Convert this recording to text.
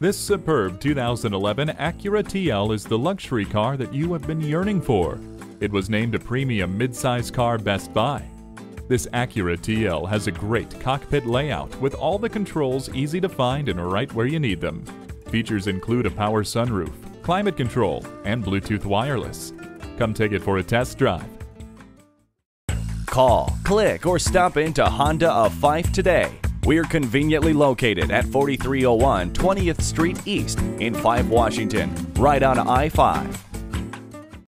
This superb 2011 Acura TL is the luxury car that you have been yearning for. It was named a premium midsize car Best Buy. This Acura TL has a great cockpit layout with all the controls easy to find and right where you need them. Features include a power sunroof, climate control, and Bluetooth wireless. Come take it for a test drive. Call, click, or stop into Honda of Fife today. We're conveniently located at 4301 20th Street East in Fife Washington, right on I 5.